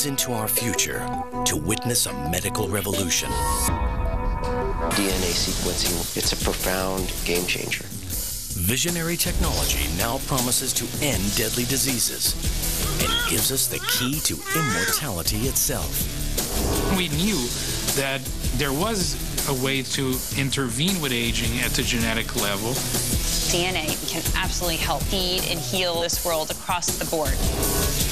gaze into our future to witness a medical revolution. DNA sequencing, it's a profound game changer. Visionary technology now promises to end deadly diseases and gives us the key to immortality itself. We knew that there was a way to intervene with aging at the genetic level. DNA can absolutely help feed and heal this world across the board.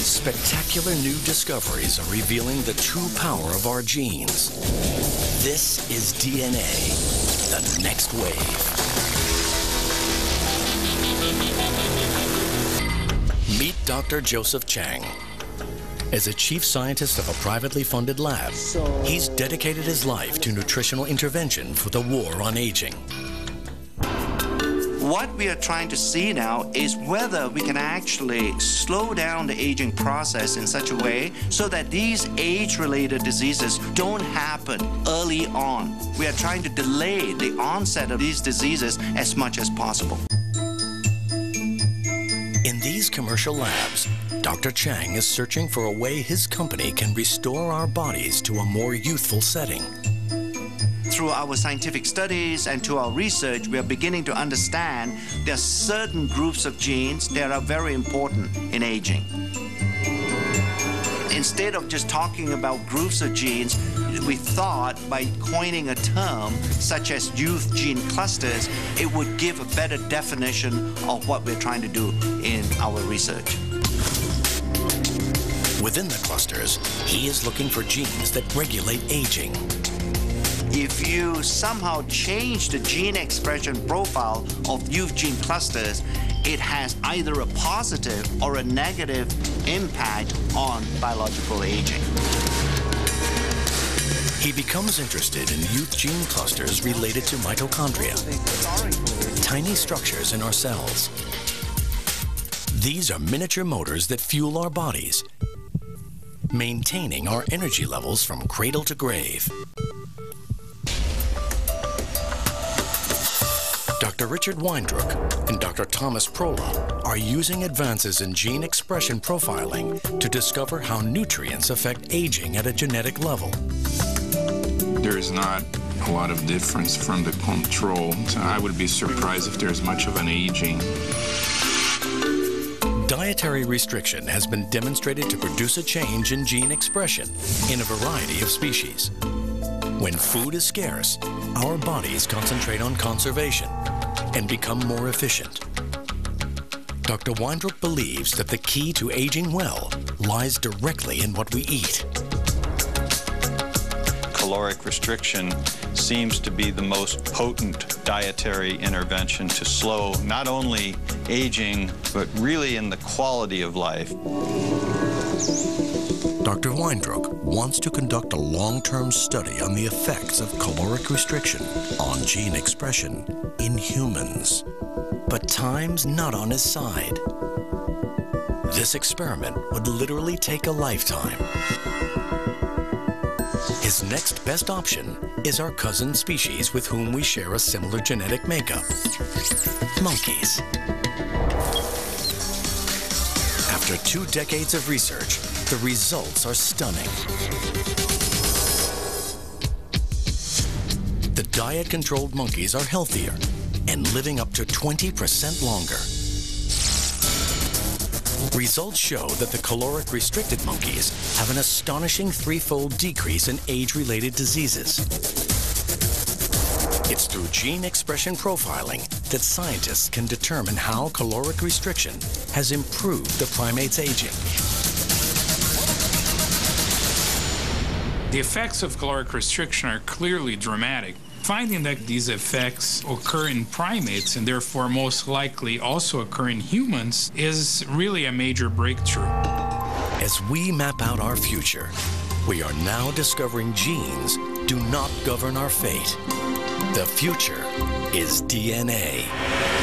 Spectacular new discoveries are revealing the true power of our genes. This is DNA, the next wave. Meet Dr. Joseph Chang. As a chief scientist of a privately funded lab, he's dedicated his life to nutritional intervention for the war on aging. What we are trying to see now is whether we can actually slow down the aging process in such a way so that these age-related diseases don't happen early on. We are trying to delay the onset of these diseases as much as possible. In these commercial labs, Dr. Chang is searching for a way his company can restore our bodies to a more youthful setting. Through our scientific studies and to our research, we are beginning to understand there are certain groups of genes that are very important in aging. Instead of just talking about groups of genes, we thought by coining a term such as youth gene clusters, it would give a better definition of what we're trying to do in our research. Within the clusters, he is looking for genes that regulate aging. If you somehow change the gene expression profile of youth gene clusters, it has either a positive or a negative impact on biological aging. He becomes interested in youth gene clusters related to mitochondria, tiny structures in our cells. These are miniature motors that fuel our bodies, maintaining our energy levels from cradle to grave. Dr. Richard Weindruch and Dr. Thomas Prolla are using advances in gene expression profiling to discover how nutrients affect aging at a genetic level. There is not a lot of difference from the control. So I would be surprised if there's much of an aging. Dietary restriction has been demonstrated to produce a change in gene expression in a variety of species. When food is scarce, our bodies concentrate on conservation and become more efficient. Dr. Weindruch believes that the key to aging well lies directly in what we eat. Caloric restriction seems to be the most potent dietary intervention to slow not only aging, but really in the quality of life. Dr. Weindruch wants to conduct a long-term study on the effects of caloric restriction on gene expression in humans. But time's not on his side. This experiment would literally take a lifetime. His next best option is our cousin species with whom we share a similar genetic makeup, monkeys. After two decades of research, the results are stunning. The diet-controlled monkeys are healthier and living up to 20% longer. Results show that the caloric restricted monkeys have an astonishing threefold decrease in age-related diseases. It's through gene expression profiling that scientists can determine how caloric restriction has improved the primate's aging. The effects of caloric restriction are clearly dramatic. Finding that these effects occur in primates and therefore most likely also occur in humans is really a major breakthrough. As we map out our future, we are now discovering genes do not govern our fate. The future is DNA.